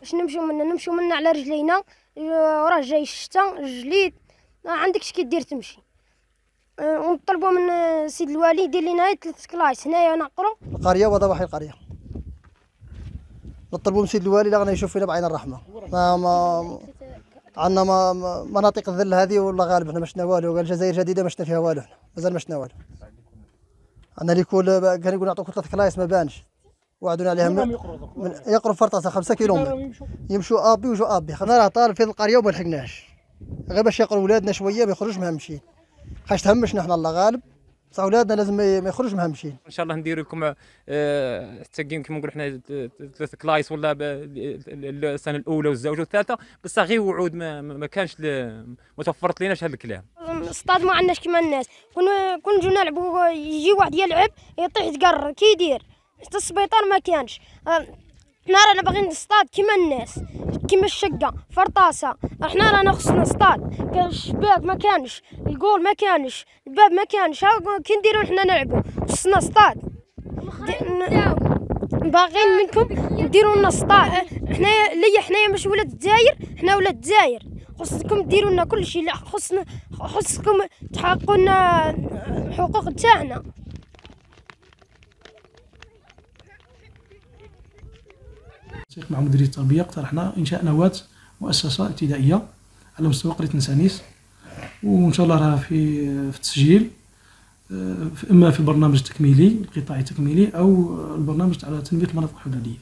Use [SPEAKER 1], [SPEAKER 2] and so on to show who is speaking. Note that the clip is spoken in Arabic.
[SPEAKER 1] باش نمشيو منا نمشيو منا على رجلينا. آه، وراه جاي الشتا الجليد. ما عندكش كي دير تمشي. آه، ونطلبوا من سيد الوالي يدير لنا ثلاث كلايس. هنايا نعقروا
[SPEAKER 2] القرية وضواحي القرية. نطلبوا من سيد الوالي غنى يشوف فينا بعين الرحمة. ما ما عندنا ما مناطق الذل هذه والله غالب إحنا ما شفنا والو. قال الجزائر جديدة ما شفنا فيها والو. إحنا مازال ما شفنا والو. عندنا اللي يقول كان يقول نعطوك ثلاث كلايس ما بانش. وعدونا عليها من من يقرب فرطاسه 5 كيلومتر يمشوا. أبي وجو أبي. خلينا راه طالب في القرية وما لحقناش. غير باش يقروا ولادنا شوية ما يخرجوش مهمشين خاش تهمشنا إحنا الله غالب. صح ولادنا لازم ما يخرجوش مهمشين
[SPEAKER 3] إن شاء الله نديروا لكم آه، حتى كيما كيما نقولوا حنا ثلاث كلايس ولا ب- ال- السنة الأولى والزوجة والثالثة. بس غير وعود ما, ما كانش ما توفرت ليناش هذا الكلام.
[SPEAKER 1] اصطاد ما عندناش كيما الناس. كون كون نجيو نلعبوا يجي واحد يلعب يطيح يتقرر. كي يدير؟ حتى السبيطار ما كانش آه، حنا رانا باغيين نصطاد كيما الناس كيما الشقة فرطاسة. حنا رانا خصنا نصطاد. كان الشباك ما كانش الجول ما كانش الباب ما كانش. كي نديرو حنا نلعبوا خصنا نصطاد. دي- ن- باغيين منكم ديروا لنا صطاد. حنايا ليا حنايا مش ولاد الجزائر حنا ولاد الجزائر خصكم ديروا لنا كل شيء لا خصنا خصكم تحققوا لنا الحقوق تاعنا.
[SPEAKER 4] التنسيق مع مديرية التربية اقترحنا إنشاء نواة مؤسسة ابتدائية على مستوى قرية نسانيس وإن شاء الله راه في في التسجيل آه، إما في البرنامج التكميلي القطاعي التكميلي أو البرنامج على تنمية المناطق الحدودية